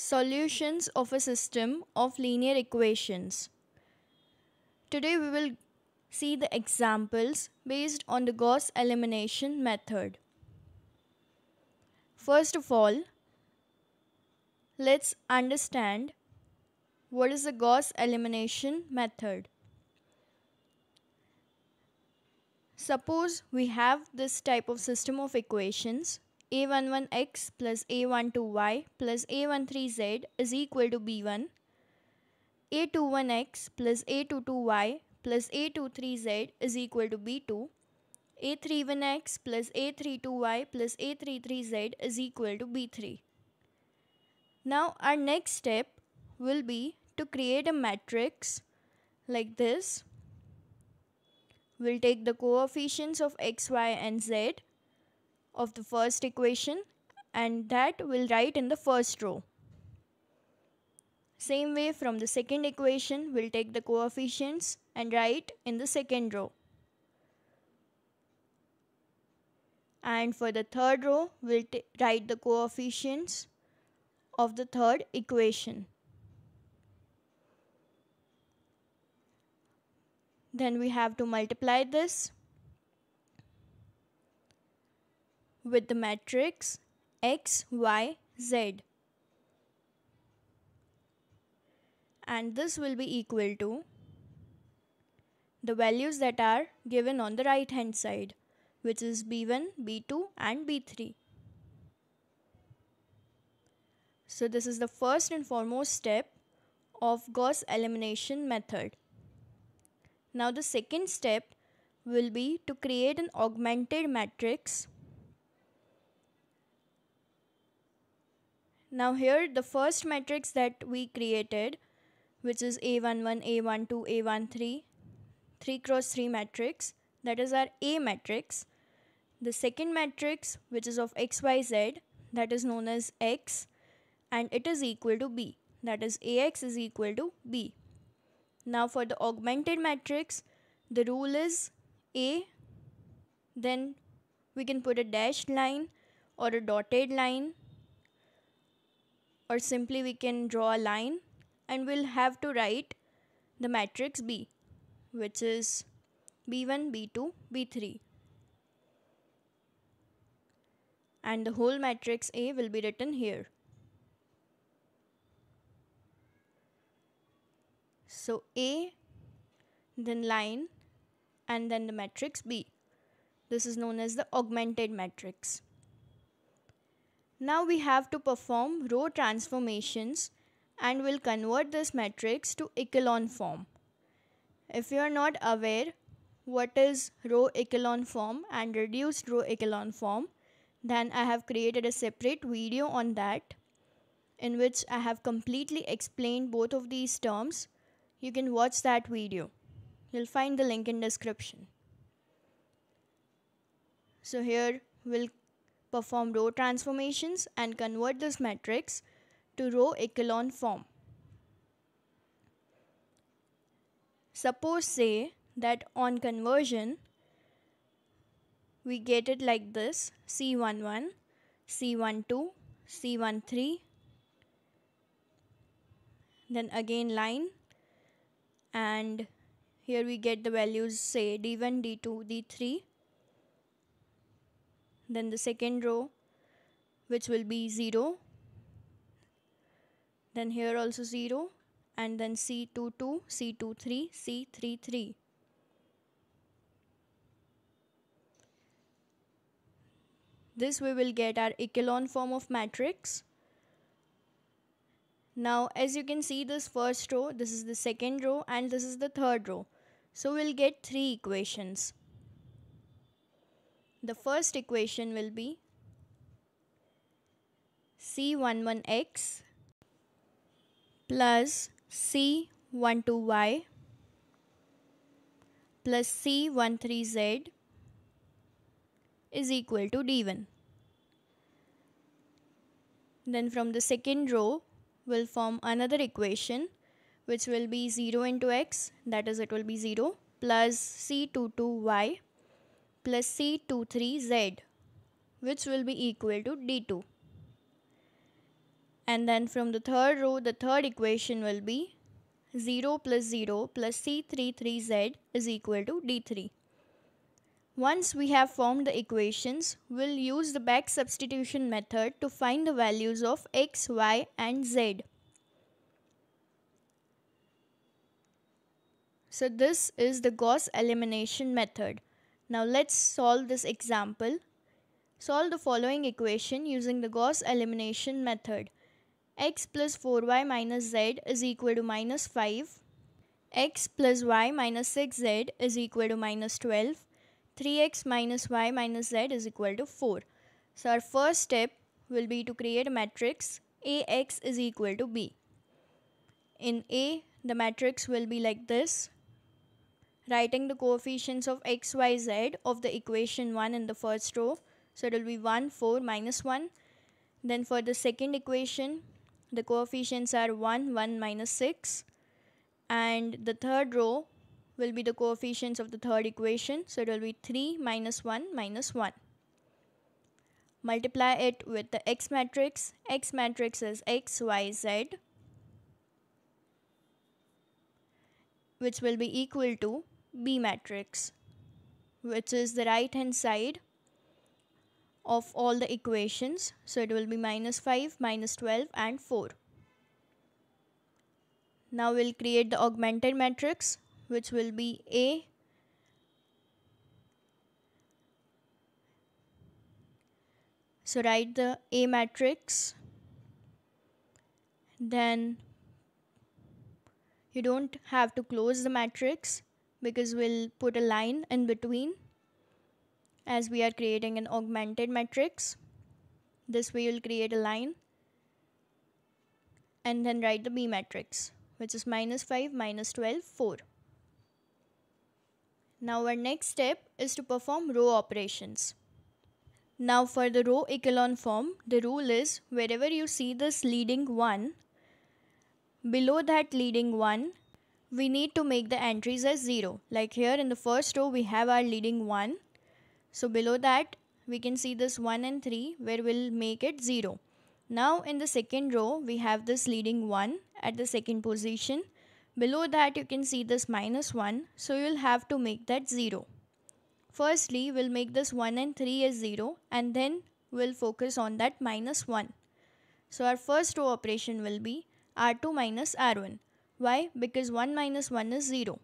Solutions of a system of linear equations. Today we will see the examples based on the Gauss elimination method. First of all, let's understand what is the Gauss elimination method. Suppose we have this type of system of equations a11x plus a12y plus a13z is equal to b1 a21x plus a22y plus a23z is equal to b2 a31x plus a32y plus a33z is equal to b3 now our next step will be to create a matrix like this. We'll take the coefficients of x y and z of the first equation and that we'll write in the first row. Same way from the second equation we'll take the coefficients and write in the second row. And for the third row we'll write the coefficients of the third equation. Then we have to multiply this with the matrix x, y, z. And this will be equal to the values that are given on the right hand side which is b1, b2 and b3. So this is the first and foremost step of Gauss elimination method. Now the second step will be to create an augmented matrix Now here the first matrix that we created which is A11, A12, A13, 3 cross 3 matrix that is our A matrix. The second matrix which is of XYZ that is known as X and it is equal to B that is AX is equal to B. Now for the augmented matrix the rule is A then we can put a dashed line or a dotted line or simply we can draw a line and we'll have to write the matrix B which is B1, B2, B3 and the whole matrix A will be written here. So A then line and then the matrix B. This is known as the augmented matrix. Now we have to perform row transformations and we'll convert this matrix to echelon form. If you are not aware what is row echelon form and reduced row echelon form, then I have created a separate video on that in which I have completely explained both of these terms. You can watch that video. You'll find the link in description. So here we'll perform row transformations and convert this matrix to row echelon form. Suppose say that on conversion we get it like this C11, C12, C13 then again line and here we get the values say D1, D2, D3 then the second row which will be 0 then here also 0 and then C22, C23, C33. This we will get our echelon form of matrix. Now as you can see this first row, this is the second row and this is the third row. So we'll get three equations. The first equation will be C11x plus C12y plus C13z is equal to D1. Then from the second row will form another equation which will be 0 into x that is it will be 0 plus C22y plus C23Z which will be equal to D2. And then from the third row, the third equation will be 0 plus 0 plus C33Z is equal to D3. Once we have formed the equations, we'll use the back substitution method to find the values of x, y and z. So this is the Gauss elimination method. Now let's solve this example. Solve the following equation using the Gauss elimination method. x plus 4y minus z is equal to minus 5. x plus y minus 6z is equal to minus 12 3x minus y minus z is equal to 4. So our first step will be to create a matrix Ax is equal to B. In A, the matrix will be like this. Writing the coefficients of x, y, z of the equation 1 in the first row. So it will be 1, 4, minus 1. Then for the second equation, the coefficients are 1, 1, minus 6. And the third row will be the coefficients of the third equation. So it will be 3 minus 1 minus 1. Multiply it with the x matrix. x matrix is x, y, z which will be equal to B matrix which is the right hand side of all the equations. So it will be minus 5, minus 12 and 4. Now we'll create the augmented matrix which will be A so write the A matrix then you don't have to close the matrix because we'll put a line in between as we are creating an augmented matrix this way you'll create a line and then write the B matrix which is minus 5 minus 12 4 now our next step is to perform row operations. Now for the row echelon form, the rule is wherever you see this leading 1, below that leading 1, we need to make the entries as 0. Like here in the first row we have our leading 1. So below that we can see this 1 and 3 where we'll make it 0. Now in the second row we have this leading 1 at the second position Below that you can see this minus 1 so you'll have to make that 0. Firstly we'll make this 1 and 3 as 0 and then we'll focus on that minus 1. So our first row operation will be R2 minus R1. Why? Because 1 minus 1 is 0.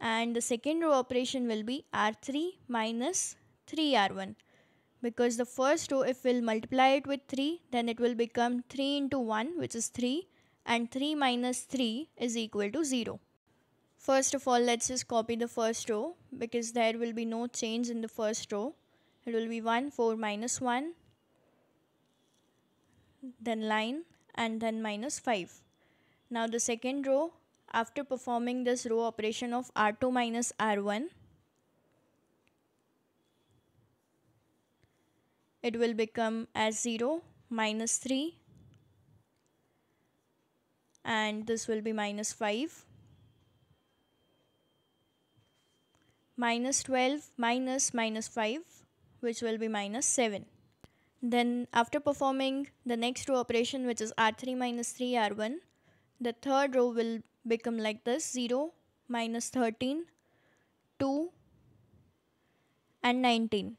And the second row operation will be R3 minus 3R1. Because the first row if we'll multiply it with 3 then it will become 3 into 1 which is 3 and 3 minus 3 is equal to 0. First of all, let's just copy the first row because there will be no change in the first row. It will be 1, 4 minus 1, then line and then minus 5. Now the second row, after performing this row operation of R2 minus R1, it will become as 0 minus 3 and this will be minus 5 minus 12 minus minus 5 which will be minus 7 then after performing the next row operation which is r3 minus 3 r1 the third row will become like this 0 minus 13 2 and 19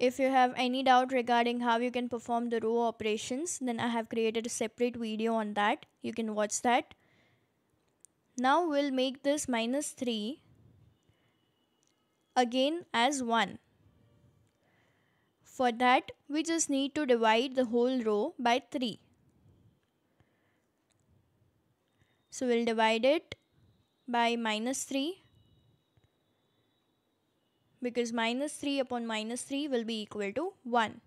If you have any doubt regarding how you can perform the row operations, then I have created a separate video on that. You can watch that. Now we'll make this minus 3 again as 1. For that, we just need to divide the whole row by 3. So we'll divide it by minus 3 because minus 3 upon minus 3 will be equal to 1.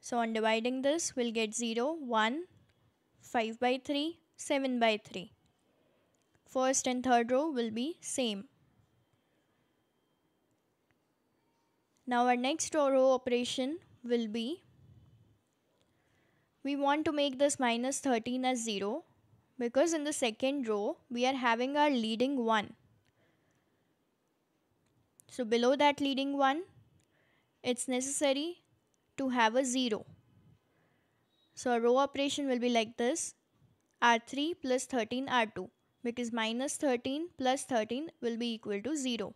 So on dividing this, we'll get 0, 1, 5 by 3, 7 by 3. First and third row will be same. Now our next row operation will be, we want to make this minus 13 as 0 because in the second row we are having our leading 1 So below that leading 1, it's necessary to have a 0. So a row operation will be like this R3 plus 13 R2 because minus 13 plus 13 will be equal to 0.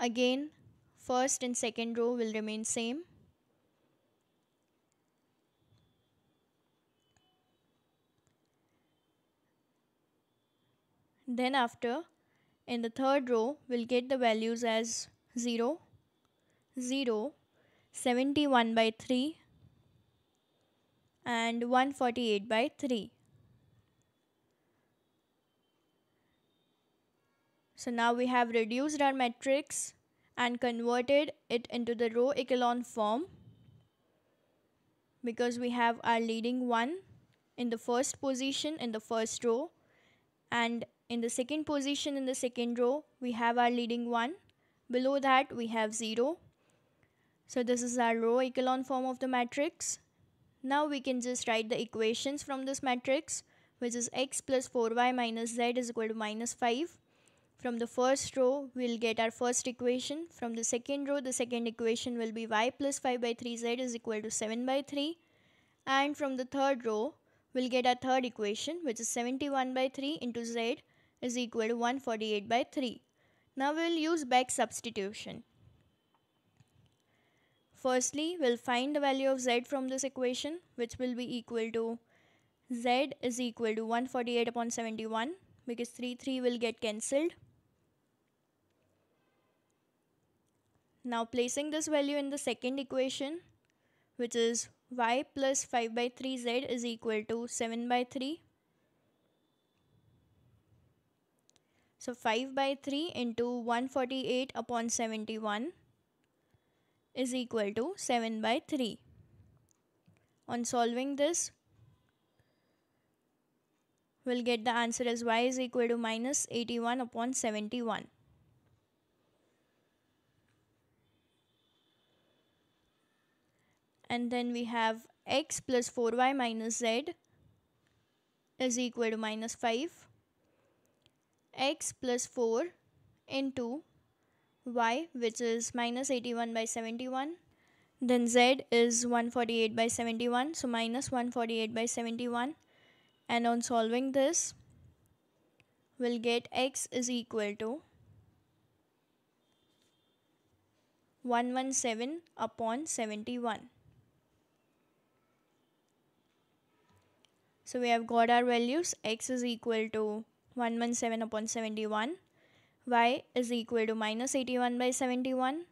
Again first and second row will remain same. Then after in the third row we'll get the values as 0, 0, 71 by 3 and 148 by 3. So now we have reduced our matrix and converted it into the row echelon form because we have our leading 1 in the first position in the first row and in the second position in the second row we have our leading 1 below that we have 0 so this is our row echelon form of the matrix. Now we can just write the equations from this matrix which is x plus 4y minus z is equal to minus 5. From the first row we'll get our first equation. From the second row the second equation will be y plus 5 by 3z is equal to 7 by 3. And from the third row we'll get our third equation which is 71 by 3 into z is equal to 148 by 3. Now we'll use back substitution. Firstly, we'll find the value of z from this equation which will be equal to z is equal to 148 upon 71 because 3 3 will get cancelled. Now placing this value in the second equation which is y plus 5 by 3z is equal to 7 by 3. So 5 by 3 into 148 upon 71 is equal to 7 by 3. On solving this, we'll get the answer as y is equal to minus 81 upon 71. And then we have x plus 4y minus z is equal to minus 5. x plus 4 into y which is minus 81 by 71 then z is 148 by 71 so minus 148 by 71 and on solving this we'll get x is equal to 117 upon 71 so we have got our values x is equal to 117 upon 71 y is equal to minus 81 by 71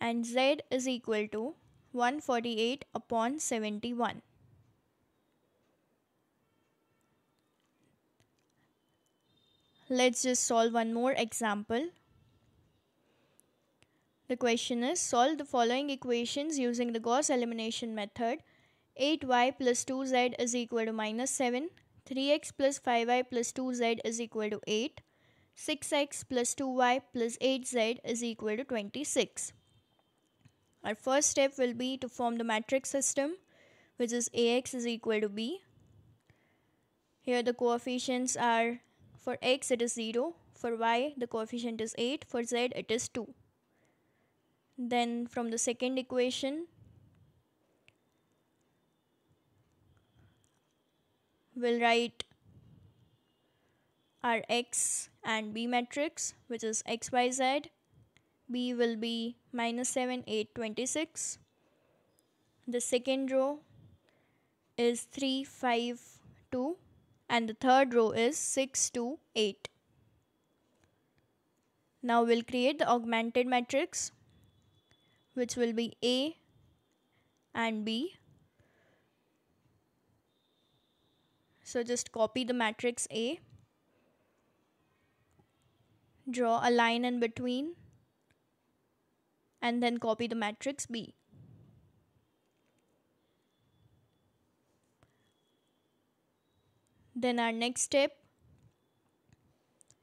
and z is equal to 148 upon 71. Let's just solve one more example. The question is solve the following equations using the Gauss elimination method. 8y plus 2z is equal to minus 7. 3x plus 5y plus 2z is equal to 8. 6x plus 2y plus 8z is equal to 26. Our first step will be to form the matrix system which is ax is equal to b. Here the coefficients are for x it is 0, for y the coefficient is 8, for z it is 2. Then from the second equation we'll write our x and b matrix which is xyz. b will be minus 7, 8, 26. The second row is 3, 5, 2 and the third row is 6, 2, 8. Now we'll create the augmented matrix which will be A and B. So just copy the matrix A draw a line in between and then copy the matrix B. Then our next step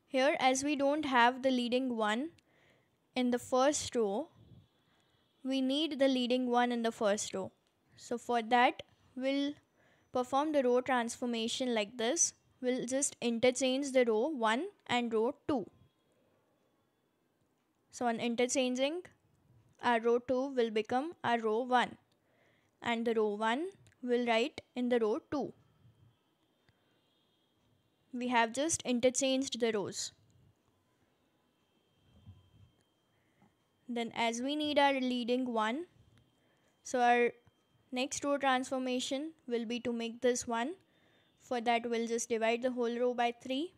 here as we don't have the leading one in the first row we need the leading one in the first row. So for that we'll perform the row transformation like this We'll just interchange the row 1 and row 2. So on interchanging, our row 2 will become our row 1 and the row 1 will write in the row 2. We have just interchanged the rows. Then as we need our leading 1, so our next row transformation will be to make this 1. For that we'll just divide the whole row by 3.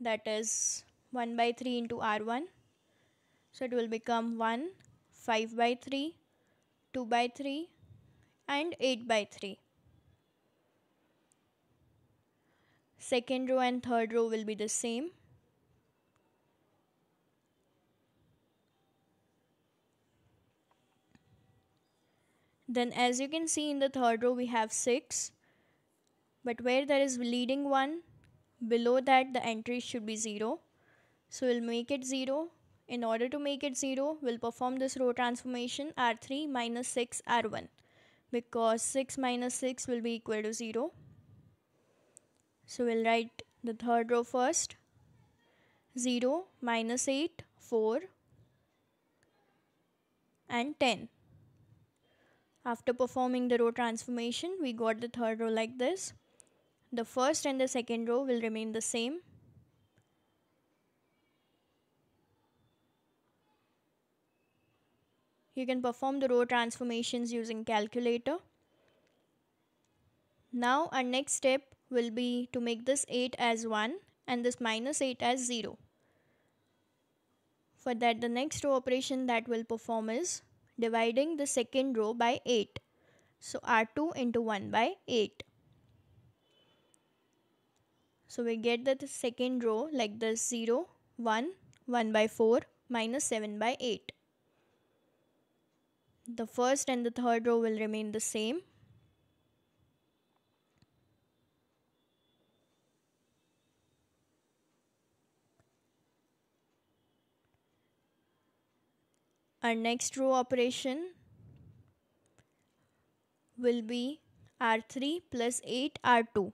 That is 1 by 3 into R1. So it will become 1, 5 by 3, 2 by 3 and 8 by 3. Second row and third row will be the same. Then as you can see in the third row we have 6. But where there is leading 1, below that the entry should be 0. So we'll make it 0. In order to make it 0, we'll perform this row transformation R3 minus 6 R1 because 6 minus 6 will be equal to 0. So we'll write the third row first. 0 minus 8, 4 and 10. After performing the row transformation, we got the third row like this. The first and the second row will remain the same. You can perform the row transformations using calculator. Now our next step will be to make this 8 as 1 and this minus 8 as 0. For that the next row operation that we'll perform is dividing the second row by 8. So R2 into 1 by 8. So we get that the second row like this 0, 1, 1 by 4 minus 7 by 8. The first and the third row will remain the same. Our next row operation will be R3 plus 8 R2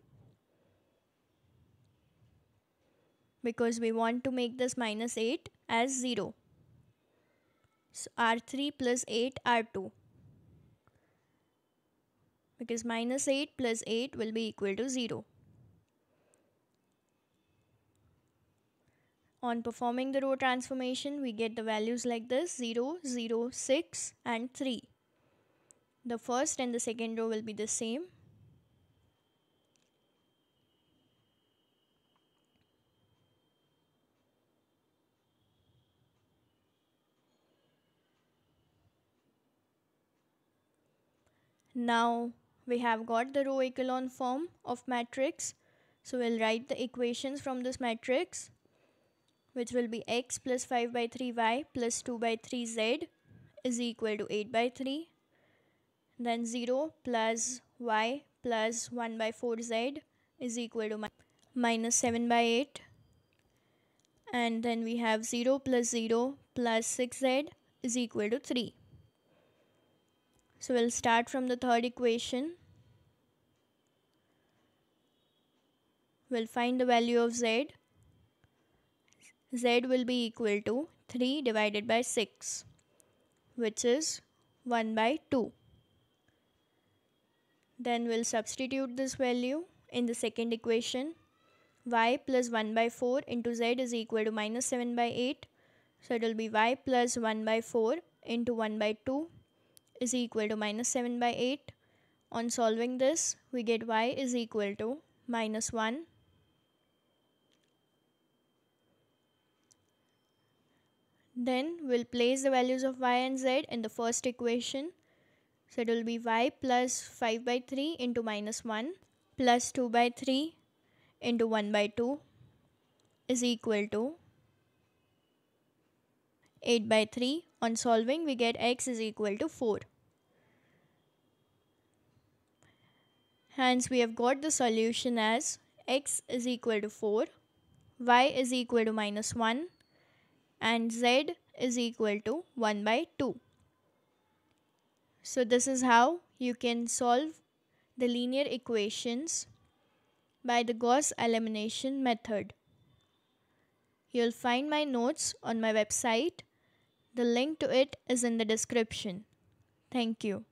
because we want to make this minus 8 as 0. So R3 plus 8 R2 because minus 8 plus 8 will be equal to 0. On performing the row transformation, we get the values like this 0, 0, 6 and 3. The first and the second row will be the same. Now we have got the row echelon form of matrix. So we'll write the equations from this matrix which will be x plus 5 by 3y plus 2 by 3z is equal to 8 by 3 then 0 plus y plus 1 by 4z is equal to minus 7 by 8 and then we have 0 plus 0 plus 6z is equal to 3 so we'll start from the third equation. We'll find the value of z z will be equal to 3 divided by 6 which is 1 by 2. Then we'll substitute this value in the second equation y plus 1 by 4 into z is equal to minus 7 by 8. So it will be y plus 1 by 4 into 1 by 2 is equal to minus 7 by 8. On solving this, we get y is equal to minus 1 Then we'll place the values of y and z in the first equation. So it will be y plus 5 by 3 into minus 1 plus 2 by 3 into 1 by 2 is equal to 8 by 3. On solving we get x is equal to 4. Hence we have got the solution as x is equal to 4, y is equal to minus 1 and z is equal to 1 by 2. So this is how you can solve the linear equations by the Gauss elimination method. You'll find my notes on my website. The link to it is in the description. Thank you.